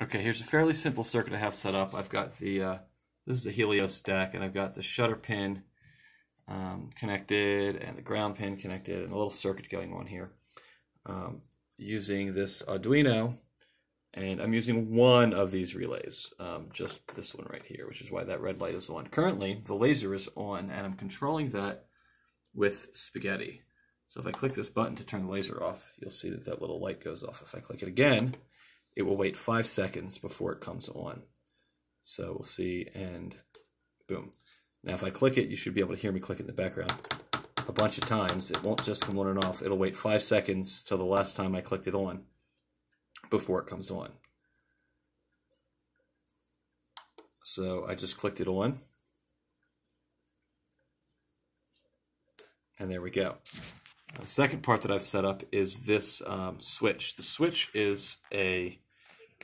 Okay, here's a fairly simple circuit I have set up. I've got the, uh, this is a Helios DAC, and I've got the shutter pin um, connected and the ground pin connected and a little circuit going on here. Um, using this Arduino, and I'm using one of these relays, um, just this one right here, which is why that red light is on. Currently, the laser is on, and I'm controlling that with spaghetti. So if I click this button to turn the laser off, you'll see that that little light goes off. If I click it again, it will wait five seconds before it comes on. So we'll see, and boom. Now if I click it, you should be able to hear me click it in the background a bunch of times. It won't just come on and off. It'll wait five seconds till the last time I clicked it on before it comes on. So I just clicked it on. And there we go. The second part that I've set up is this um, switch. The switch is a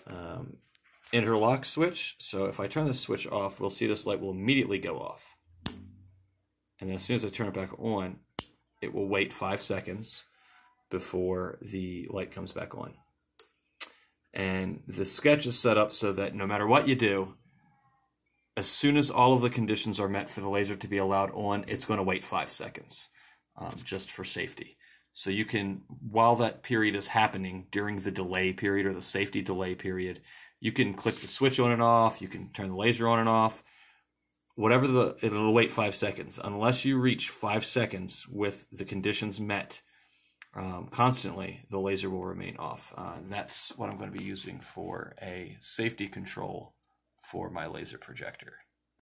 um, interlock switch. So if I turn the switch off, we'll see this light will immediately go off. And as soon as I turn it back on, it will wait five seconds before the light comes back on. And the sketch is set up so that no matter what you do, as soon as all of the conditions are met for the laser to be allowed on, it's going to wait five seconds um, just for safety. So you can, while that period is happening during the delay period or the safety delay period, you can click the switch on and off. You can turn the laser on and off. Whatever the, it'll wait five seconds. Unless you reach five seconds with the conditions met um, constantly, the laser will remain off. Uh, that's what I'm going to be using for a safety control for my laser projector.